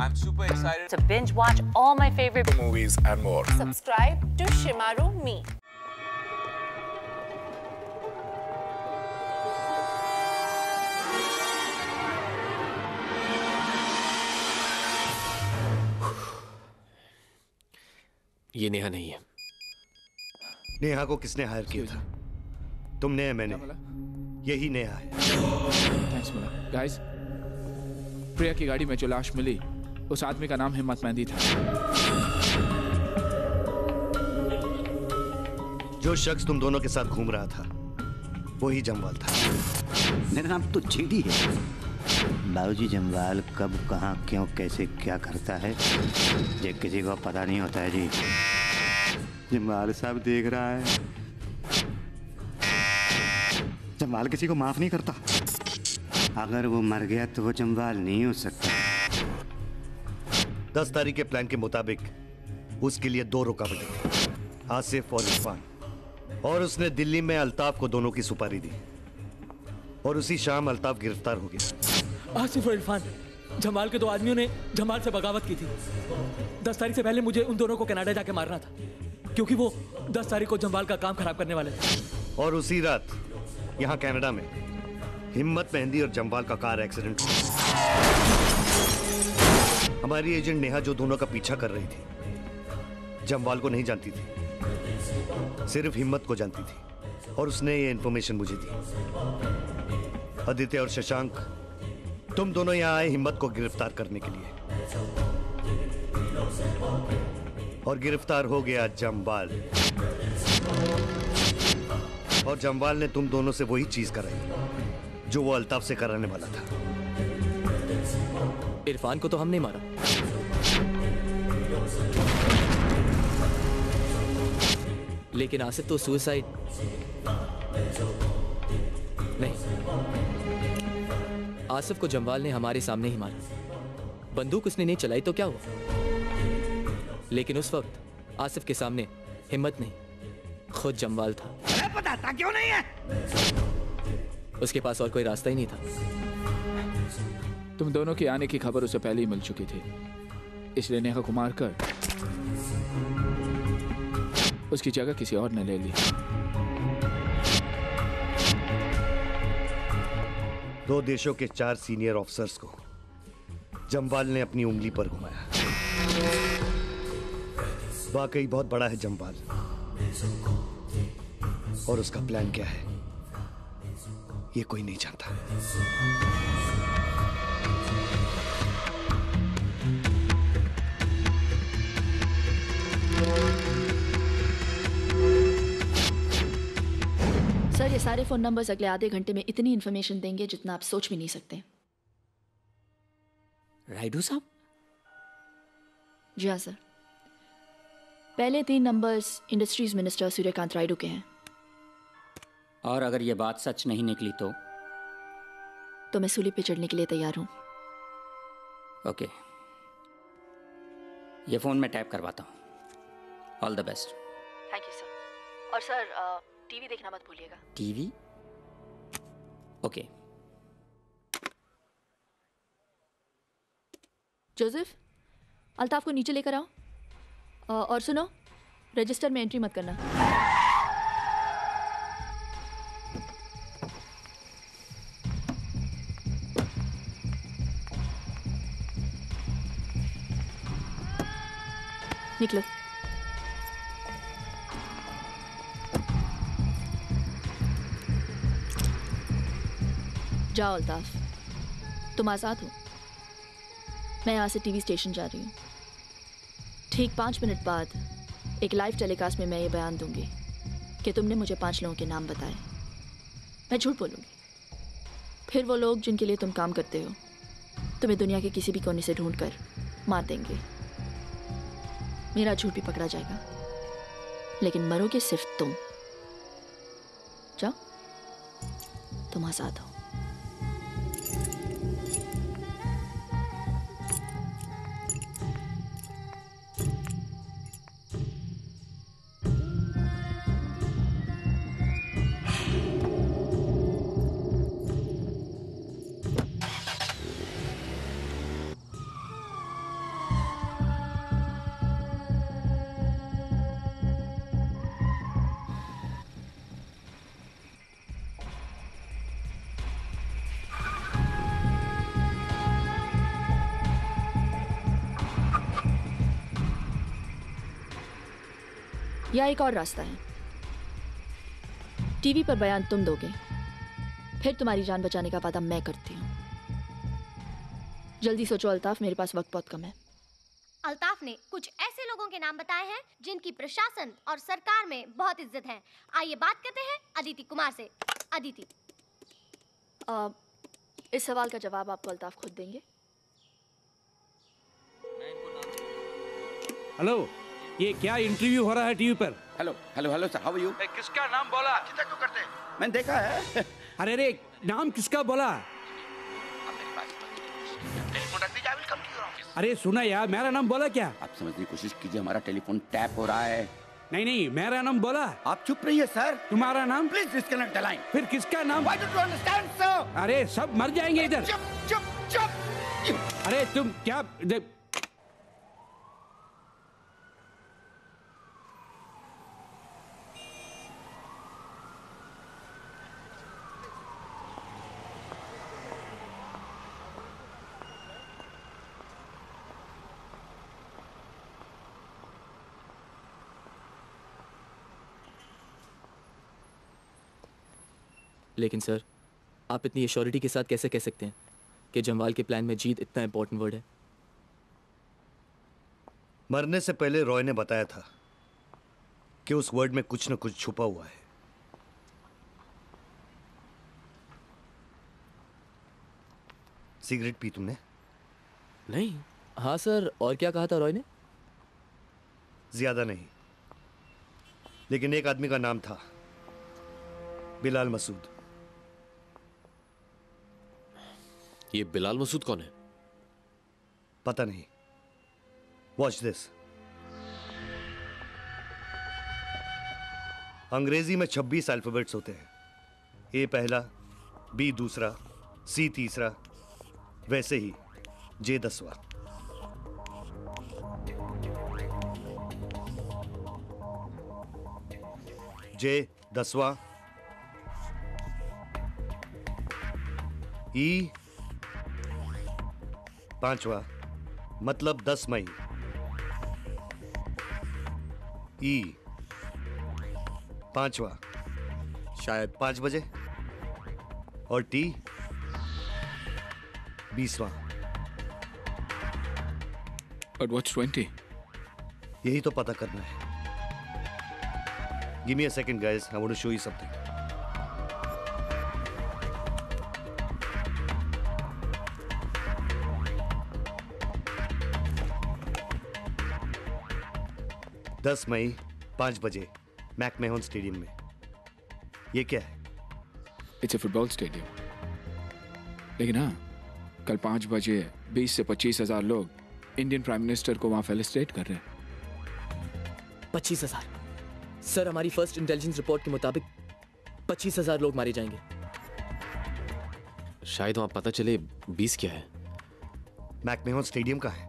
I'm super excited. to binge watch all my favorite movies and more. Subscribe to Shimaru Me. ये नेहा नहीं है नेहा को किसने higher किया था तुमने या मैंने यही नेहा है थैंक्स गाइस प्रिया की गाड़ी में जो लाश मिली उस आदमी का नाम हिम्मत मेहंदी था। जो शख्स तुम दोनों के साथ घूम रहा था वही जमवाल था। मेरा नाम तो जेडी है। बाबूजी जमवाल कब कहाँ क्यों कैसे क्या करता है ये किसी को पता नहीं होता है जी। जमवाल साहब देख रहा है। जमवाल किसी को माफ़ नहीं करता। अगर वो मर गया तो वो जमवाल नहीं हो सकता। दस तारीख के प्लान के मुताबिक उसके लिए दो रुकावटें आसिफ और इरफान। और उसने दिल्ली में अल्ताफ को दोनों की सुपारी दी। और उसी शाम अल्ताफ गिरफ़्तार हो गया। आसिफ और इरफान जमाल के दो आदमियों ने जमाल से बगावत की थी। दस तारीख से पहले मुझे उन दोनों को कनाडा जाके मारना था क्योंकि वो दस तारीख को जमाल का काम खराब करने वाले थे। और उसी रात यहाँ कनाडा में हिम्मत मेहंदी और जमवाल का कार एक्सीडेंट हुआ। हमारी एजेंट नेहा जो दोनों का पीछा कर रही थी, जमवाल को नहीं जानती थी, सिर्फ़ हिम्मत को जानती थी, और उसने ये इन्फॉर्मेशन मुझे दी। आदित्य और शशांक, तुम दोनों यहाँ आए हिम्मत को गिरफ़्तार करने के लिए। और गिरफ़्तार हो गया जमवाल। और जमवाल ने तुम दोनों से वही चीज़ कराई, जो वो अल्ताफ से कराने वाला था। इरफान को तो हमने मारा। लेकिन आसिफ तो सुसाइड नहीं। आसिफ को जमवाल ने हमारे सामने ही मारा। बंदूक उसने नहीं चलाई तो क्या हुआ? लेकिन उस वक्त आसिफ के सामने हिम्मत नहीं। खुद जमवाल था। पता था क्यों नहीं है? उसके पास और कोई रास्ता ही नहीं था। तुम दोनों के आने की खबर उसे पहले ही मिल चुकी थी। इसलिए नेहा को मारकर उसकी जगह किसी और ने ले ली। दो देशों के चार सीनियर ऑफिसर्स को जमवाल ने अपनी उंगली पर घुमाया। वाकई बहुत बड़ा है जमवाल। और उसका प्लान क्या है? ये कोई नहीं जानता। सर ये सारे फ़ोन नंबर्स अगले आधे घंटे में इतनी इन्फॉर्मेशन देंगे जितना आप सोच भी नहीं सकते। राइडू साहब? जी हाँ सर। पहले तीन numbers industries minister Suryakant Rayudu के हैं। और अगर ये बात सच नहीं निकली तो? तो मैं सूली पे चढ़ने के लिए तैयार हूँ। ओके। ये फ़ोन में टैप करवाता हूँ। All the best thank you sir और सर टीवी देखना मत भूलिएगा। टीवी? ओके। जोसेफ अल्ताफ को नीचे लेकर आओ। और सुनो रजिस्टर में एंट्री मत करना। निकलो। जाओ अल्ताफ। तुम आज़ाद हो। मैं यहाँ से टीवी स्टेशन जा रही हूँ। ठीक पाँच मिनट बाद एक लाइव टेलीकास्ट में मैं ये बयान दूँगी कि तुमने मुझे पाँच लोगों के नाम बताए। मैं झूठ बोलूँगी। फिर वो लोग जिनके लिए तुम काम करते हो, तुम्हें दुनिया के किसी भी कोने से ढूंढ कर मार देंगे। मेरा झूठ भी पकड़ा जाएगा। लेकिन मरोगे सिर्फ़ तुम। जाओ। तुम आज़ाद हो। या एक और रास्ता है। टीवी पर बयान तुम दोगे। फिर तुम्हारी जान बचाने का वादा मैं करती हूँ। जल्दी सोचो अल्ताफ मेरे पास वक्त बहुत कम है। अल्ताफ ने कुछ ऐसे लोगों के नाम बताए हैं जिनकी प्रशासन और सरकार में बहुत इज़्ज़त है। आइए बात करते हैं अदिति कुमार से। अदिति। आ, इस सवाल का जवाब आपको अल्ताफ खुद देंगे। हेलो। ये क्या इंटरव्यू हो रहा है टीवी पर? Hello hello hello sir how are you किसका नाम बोला? कितना क्यों करते? हैं मैंने देखा है। अरे रे नाम किसका बोला? अरे सुना यार मेरा नाम बोला क्या? आप समझने की कोशिश कीजिए हमारा टेलीफोन टैप हो रहा है। नहीं नहीं मेरा नाम बोला। आप चुप रहिए सर तुम्हारा नाम? प्लीज़ डिस्कनेक्ट लाइन फिर किसका नाम? Why don't you understand sir अरे सब मर जाएँगे इधर। चुप चुप चुप। अरे तुम क्या लेकिन सर आप इतनी एश्योरिटी के साथ कैसे कह सकते हैं कि जमवाल के प्लान में जीत इतना इंपॉर्टेंट वर्ड है? मरने से पहले रॉय ने बताया था कि उस वर्ड में कुछ न कुछ छुपा हुआ है। सिगरेट पी तुमने? नहीं। हाँ सर और क्या कहा था रॉय ने? ज़्यादा नहीं। लेकिन एक आदमी का नाम था बिलाल मसूद। ये बिलाल मसूद कौन है? पता नहीं। वॉच दिस अंग्रेज़ी में 26 अल्फाबेट्स होते हैं। ए पहला, बी दूसरा, सी तीसरा, वैसे ही, जे दसवा। जे दसवा। ई पांचवा मतलब दस मई। ई पांचवा शायद पाँच बजे। और टी बीसवा। But what's 20? यही तो पता करना है। Give me a second guys I want to show you something दस मई पाँच बजे मैकमेहन स्टेडियम में। ये क्या है? It's a football stadium. लेकिन हाँ कल पाँच बजे बीस से पच्चीस हज़ार लोग इंडियन प्राइम मिनिस्टर को वहाँ फेलिस्टेट कर रहे हैं। पच्चीस हज़ार। सर हमारी फ़र्स्ट इंटेलिजेंस रिपोर्ट के मुताबिक पच्चीस हज़ार लोग मारे जाएँगे। शायद वहाँ पता चले बीस क्या है। मैकमेहन स्टेडियम का है?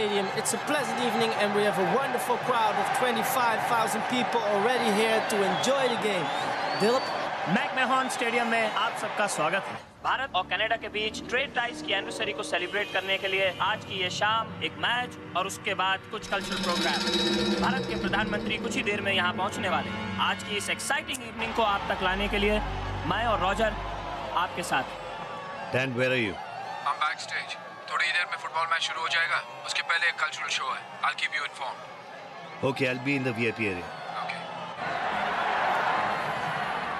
Stadium. It's a pleasant evening, and we have a wonderful crowd of 25,000 people already here to enjoy the game. Dilip? McMahon stadium में आप सबका स्वागत है भारत और कनाडा के बीच ट्रेड टाइज की एनिवर्सरी को सेलिब्रेट करने के लिए आज की ये शाम एक मैच और उसके बाद कुछ कल्चरल प्रोग्राम भारत के प्रधानमंत्री कुछ ही देर में यहाँ पहुँचने वाले आज की इस एक्साइटिंग इवनिंग को आप तक लाने के लिए मैं और रॉजर आपके साथ Dan, where are you? I'm backstage. थोड़ी देर में फुटबॉल मैच शुरू हो जाएगा। उसके पहले एक कल्चरल शो है। I keep you you okay I be in the VIP area okay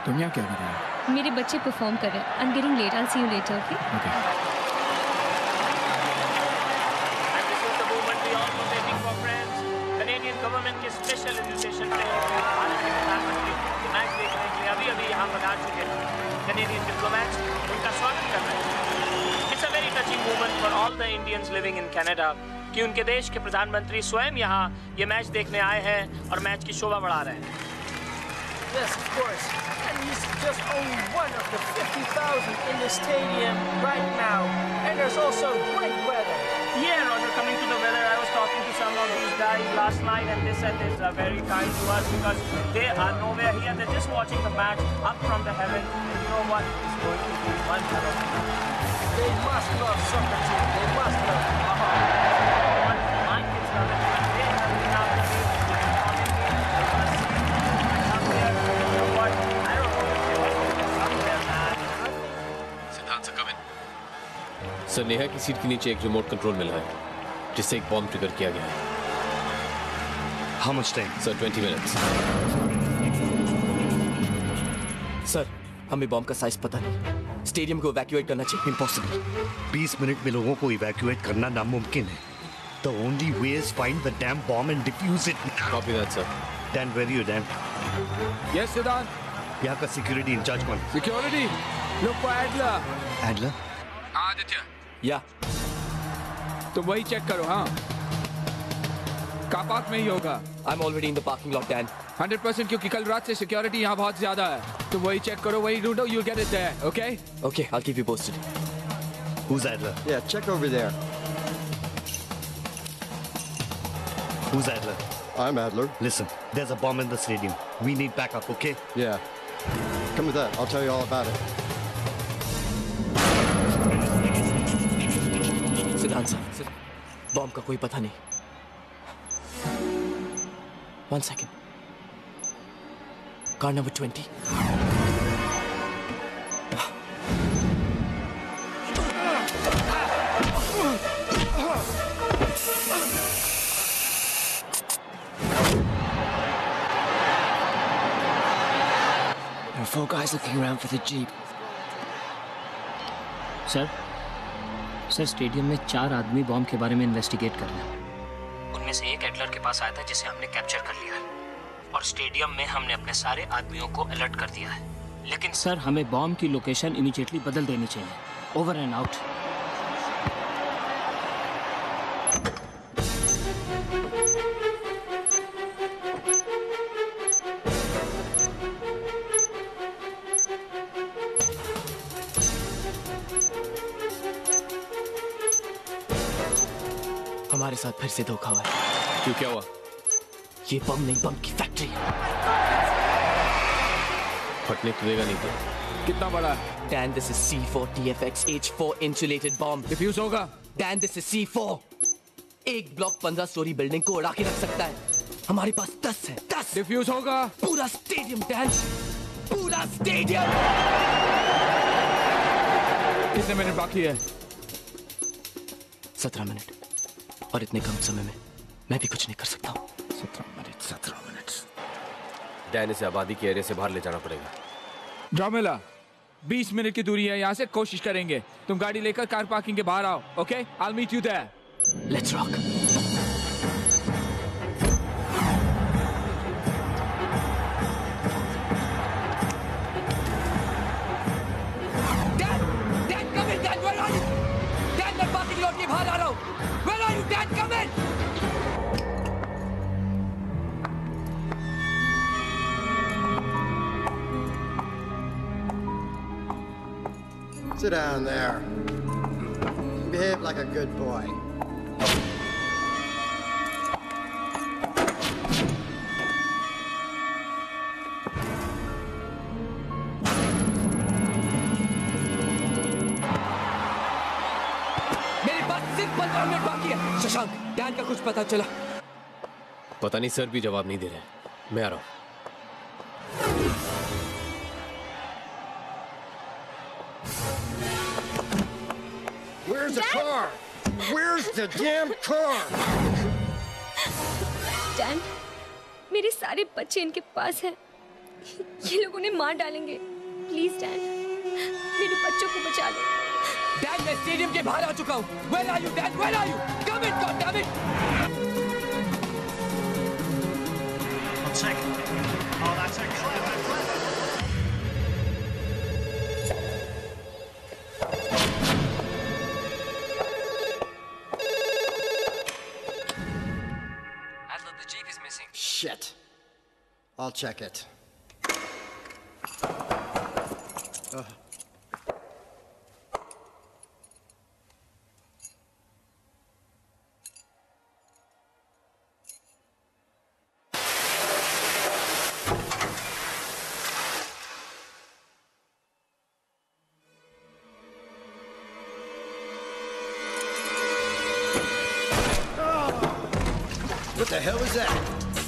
तुम यहाँ क्या कर रहे हो? मेरे बच्चे परफॉर्म कर रहे हैं। I am getting late I see you later okay okay all the Indians living in Canada कि उनके देश के प्रधानमंत्री स्वयं यहाँ ये मैच देखने आए हैं और मैच की शोभा बढ़ा रहे हैं Yes, of course. And he's just only one of the 50,000 in the stadium right now. And there's also great weather. Yeah, Roger, coming to the weather, I was talking to some of these guys last night and they said they're uh, very kind to us because they are nowhere here. They're just watching the match up from the heavens. Know what? It's going to be one match. They must love soccer too. They must love sir Neha की seat के नीचे एक remote control मिला है जिससे एक bomb trigger किया गया है How much time? Sir 20 minutes sir हमें बॉम्ब का साइज़ पता नहीं स्टेडियम को इवैक्यूएट करना चाहिए इम्पॉसिबल 20 मिनट में लोगों को इवैक्यूएट करना नामुमकिन है The only way is find the damn bomb and defuse it now. Copy that, sir. Dan, where are you, Dan? Yes. यहाँ का सिक्योरिटी इंचार्ज कौन Security. Look for Adler. Adler हाँ आदित्य या तुम वही चेक करो हाँ कार पार्क में ही होगा I am already in the parking lot Dan hundred percent क्योंकि कल रात से सिक्योरिटी यहाँ बहुत ज़्यादा है। तो वही चेक करो वही ढूंढो you get it there okay okay I keep you posted who's Adler yeah check over there who's Adler I am Adler listen there is a bomb in the stadium we need backup okay yeah come with that I tell you all about it Siddhant sir bomb का कोई पता नहीं। One second car number twenty four guys looking around for the jeep. Sir sir stadium में चार आदमी bomb के बारे में इन्वेस्टिगेट कर रहे हैं। उनमें से एक एडलर के पास आया था, जिसे हमने कैप्चर कर लिया। है और स्टेडियम में हमने अपने सारे आदमियों को अलर्ट कर दिया है। लेकिन सर हमें बॉम्ब की लोकेशन इमीडिएटली बदल देनी चाहिए। ओवर एंड आउट हमारे साथ फिर से धोखा हुआ है। क्यों क्या हुआ? ये बम नहीं बम की फैक्ट्री है। फटने तो देगा नहीं तो। कितना बड़ा Dan, this is C4 TFX H4 insulated bomb. Defuse होगा। Dan, this is C4. एक ब्लॉक पंद्रह स्टोरी बिल्डिंग को उड़ा के रख सकता है। हमारे पास दस है दस। डिफ्यूज होगा। पूरा स्टेडियम डैन पूरा स्टेडियम कितने मिनट बाकी है? सत्रह मिनट और इतने कम समय में मैं भी कुछ नहीं कर सकता हूँ। सत्रह मिनट सत्रह मिनट। डैन इसे आबादी के एरिया से बाहर ले जाना पड़ेगा। ड्रामेला 20 मिनट की दूरी है यहाँ से कोशिश करेंगे। तुम गाड़ी लेकर कार पार्किंग के बाहर आओ okay? I meet you there let's rock Sit down there. Behave like a good boy. Shashank Dan का कुछ पता चला पता नहीं सर भी जवाब नहीं दे रहे मैं आ रहा हूँ Where's the car? Where's the damn car? Dan मेरे सारे बच्चे इनके पास हैं ये लोग उन्हें मार डालेंगे प्लीज़ डैन मेरे बच्चों को बचा लो डैन मैं स्टेडियम के बाहर आ चुका हूँ Where are you Dan? Where are you Come in God damn it I'll check it. What the hell is that?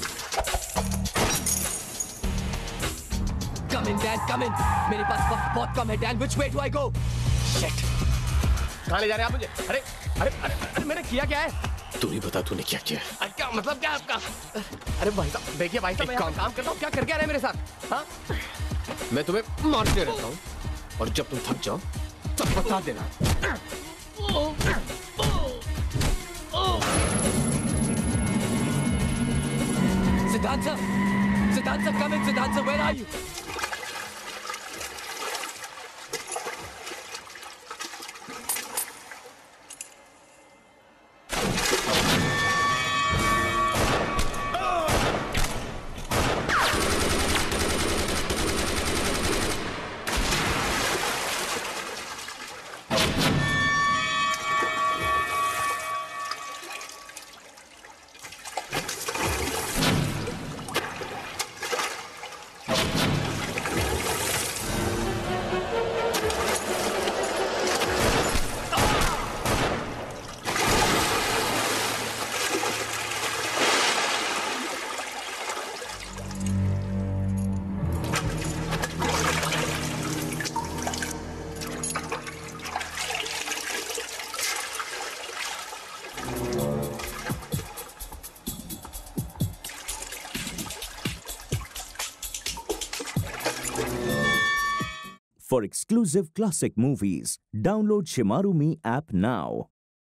Come in Dan come in मेरे पास वक्त बहुत कम है Dan Which way do I go? Shit. कहाँ ले जा रहे हैं आप मुझे? अरे अरे अरे, अरे मैंने किया क्या है? तू ही बता तूने क्या किया अरे क्या मतलब क्या है आपका? अरे भाई साहब देखिए भाई साहब मैं पे काम करता हूँ। क्या करके आ रहे हैं मेरे साथ? हाँ? मैं तुम्हें मारते रहता हूँ। और जब तुम थक जाओ तब बता देना। Siddhant sir Siddhant sir come in Siddhant sir where are you? For exclusive classic movies, download Shimaru Me app now.